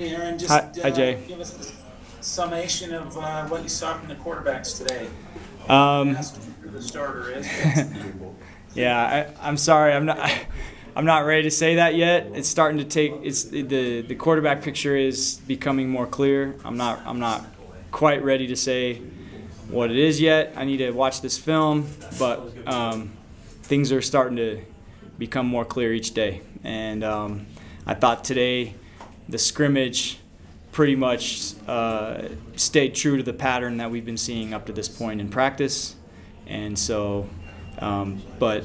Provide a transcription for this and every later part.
Hey, Aaron, just Hi- uh, Jay. give us a summation of uh, what you saw from the quarterbacks today. Um, who the starter is. yeah, I, I'm sorry. I'm not. I'm not ready to say that yet. It's starting to take. It's the the quarterback picture is becoming more clear. I'm not. I'm not quite ready to say what it is yet. I need to watch this film, but um, things are starting to become more clear each day. And um, I thought today the scrimmage pretty much uh, stayed true to the pattern that we've been seeing up to this point in practice. And so, um, but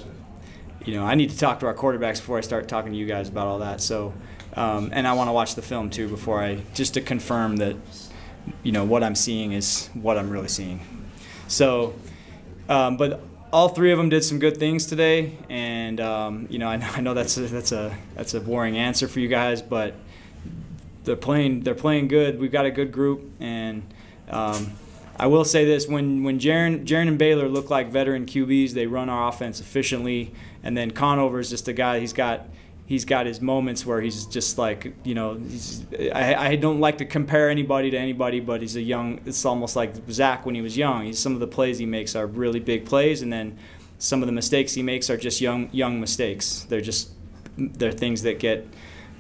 you know, I need to talk to our quarterbacks before I start talking to you guys about all that. So, um, and I want to watch the film too before I just to confirm that you know what I'm seeing is what I'm really seeing. So, um, but all three of them did some good things today, and um, you know I know, I know that's a, that's a that's a boring answer for you guys, but they're playing they're playing good. We've got a good group, and um, I will say this: when when Jaren Jaren and Baylor look like veteran QBs, they run our offense efficiently, and then Conover is just a guy. He's got he's got his moments where he's just like you know I, I don't like to compare anybody to anybody but he's a young it's almost like zach when he was young he's some of the plays he makes are really big plays and then some of the mistakes he makes are just young young mistakes they're just they're things that get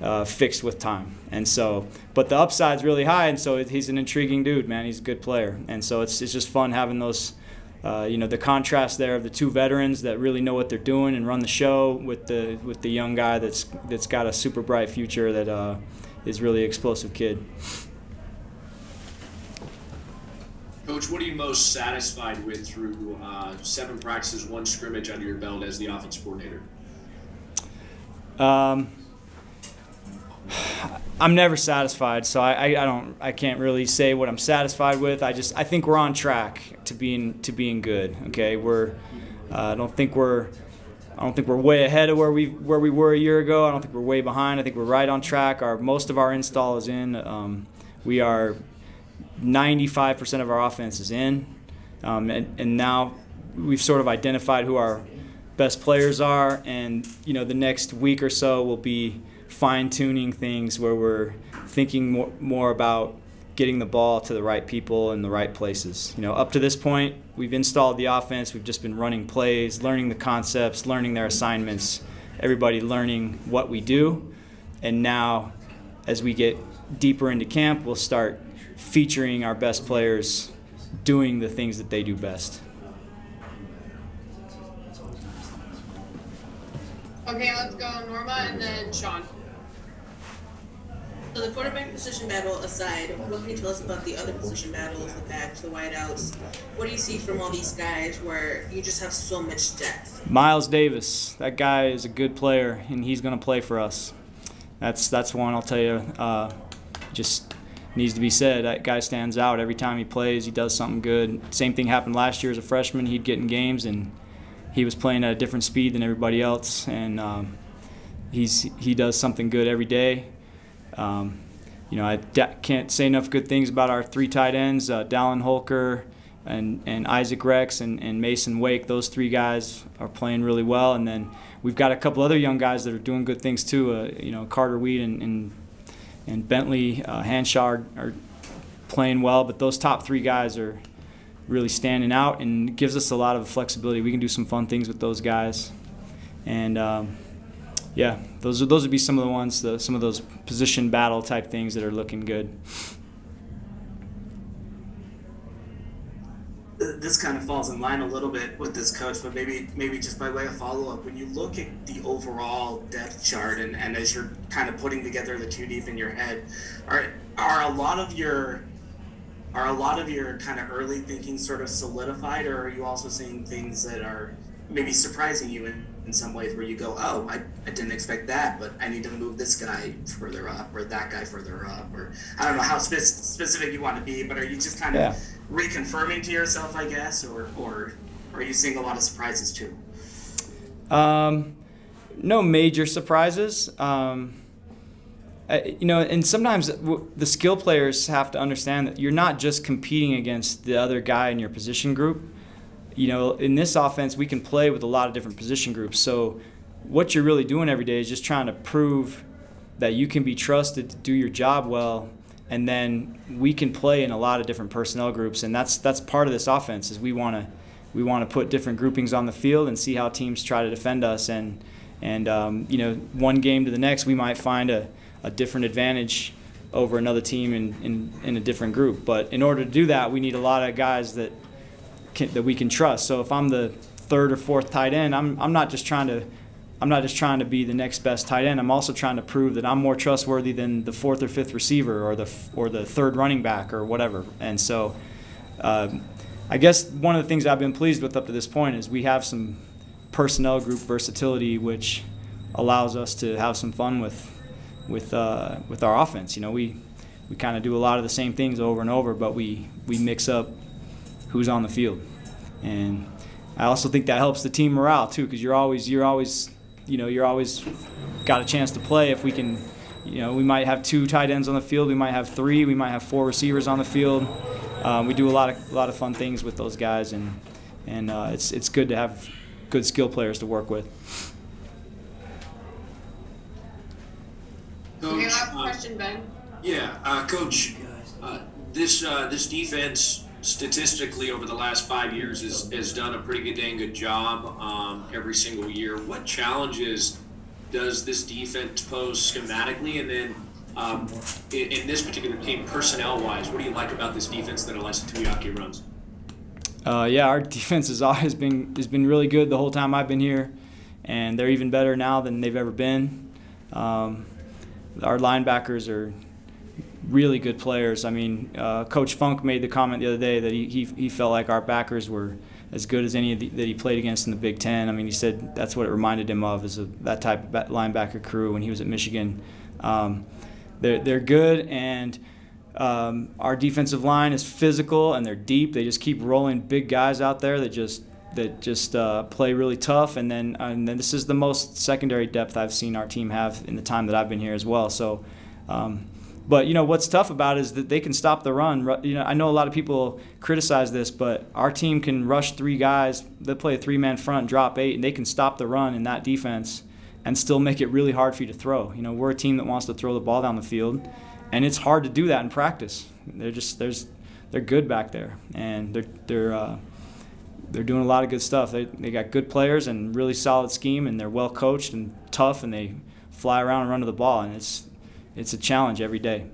uh, fixed with time and so but the upside's really high and so he's an intriguing dude man he's a good player and so it's, it's just fun having those uh, you know the contrast there of the two veterans that really know what they're doing and run the show with the with the young guy that's that's got a super bright future that uh, is really explosive kid. Coach, what are you most satisfied with through uh, seven practices, one scrimmage under your belt as the offense coordinator? Um, I'm never satisfied, so I, I, I, don't I can't really say what I'm satisfied with. I just I think we're on track to being to being good. Okay, we're uh, I don't think we're I don't think we're way ahead of where we where we were a year ago. I don't think we're way behind. I think we're right on track. Our most of our install is in. Um, we are 95% of our offense is in, um, and, and now we've sort of identified who our best players are, and you know the next week or so will be fine tuning things where we're thinking more, more about getting the ball to the right people in the right places. You know, up to this point, we've installed the offense, we've just been running plays, learning the concepts, learning their assignments, everybody learning what we do. And now, as we get deeper into camp, we'll start featuring our best players doing the things that they do best. Okay, let's go Norma and then Sean. So the quarterback position battle aside, what can you tell us about the other position battles, the backs, the wideouts? What do you see from all these guys where you just have so much depth? Miles Davis, that guy is a good player, and he's going to play for us. That's that's one I'll tell you. Uh, just needs to be said. That guy stands out every time he plays. He does something good. Same thing happened last year as a freshman. He'd get in games and he was playing at a different speed than everybody else, and um, he's he does something good every day. Um, you know, I can't say enough good things about our three tight ends, uh, Dallin Holker and, and Isaac Rex and, and Masen Wake. Those three guys are playing really well. And then we've got a couple other young guys that are doing good things too. Uh, you know, Carter Wheat and, and, and Bentley uh, Hanshaw are playing well, but those top three guys are really standing out and gives us a lot of flexibility. We can do some fun things with those guys. And um, yeah, those are, those would be some of the ones, the, some of those position battle type things that are looking good. This kind of falls in line a little bit with this coach, but maybe maybe just by way of follow up, when you look at the overall depth chart and, and as you're kind of putting together the two deep in your head, are are a lot of your are a lot of your kind of early thinking sort of solidified, or are you also seeing things that are maybe surprising you in, in some ways where you go, oh, I, I didn't expect that, but I need to move this guy further up or that guy further up, or I don't know how spe- specific you want to be, but are you just kind of reconfirming to yourself, I guess, or, or, or are you seeing a lot of surprises too? Um, no major surprises. Um, I- you know, and sometimes w- the skill players have to understand that you're not just competing against the other guy in your position group. You know, in this offense, we can play with a lot of different position groups. So, what you're really doing every day is just trying to prove that you can be trusted to do your job well and then we can play in a lot of different personnel groups. And that's that's part of this offense is we want to we want to put different groupings on the field and see how teams try to defend us. And and um, you know one game to the next we might find a, a different advantage over another team in, in, in a different group. But in order to do that we need a lot of guys that can, that we can trust so if I'm the third or fourth tight end I'm, I'm not just trying to I'm not just trying to be the next best tight end. I'm also trying to prove that I'm more trustworthy than the fourth or fifth receiver or the or the third running back or whatever. And so, uh, I guess one of the things I've been pleased with up to this point is we have some personnel group versatility, which allows us to have some fun with with uh, with our offense. You know, we we kind of do a lot of the same things over and over, but we we mix up who's on the field, and I also think that helps the team morale too, because you're always you're always you know, you're always got a chance to play if we can. You know, we might have two tight ends on the field. We might have three. We might have four receivers on the field. Um, we do a lot of a lot of fun things with those guys, and and uh, it's it's good to have good skill players to work with. Coach, Okay, last uh, question, Ben. Yeah, uh, Coach, uh, this uh, this defense statistically over the last five years has, has done a pretty good dang good job um, every single year. What challenges does this defense pose schematically, and then um, in, in, this particular team, personnel wise, what do you like about this defense that Ilaisa Tuiaki runs? Uh, yeah, our defense has always been has been really good the whole time I've been here, and they're even better now than they've ever been. Um, our linebackers are really good players. I mean, uh, Coach Funk made the comment the other day that he, he, he felt like our backers were as good as any the, that he played against in the Big Ten. I mean, he said that's what it reminded him of is a, that type of linebacker crew when he was at Michigan. Um, they're, they're good, and um, our defensive line is physical and they're deep. They just keep rolling big guys out there that just that just uh, play really tough. And then and then this is the most secondary depth I've seen our team have in the time that I've been here as well. So. Um, but you know what's tough about it is that they can stop the run. You know, I know a lot of people criticize this, but our team can rush three guys. They play a three-man front, drop eight, and they can stop the run in that defense and still make it really hard for you to throw. You know, we're a team that wants to throw the ball down the field, and it's hard to do that in practice. They're just there's they're good back there, and they're they're uh, they're doing a lot of good stuff. They they got good players and really solid scheme, and they're well coached and tough, and they fly around and run to the ball, and it's it's a challenge every day.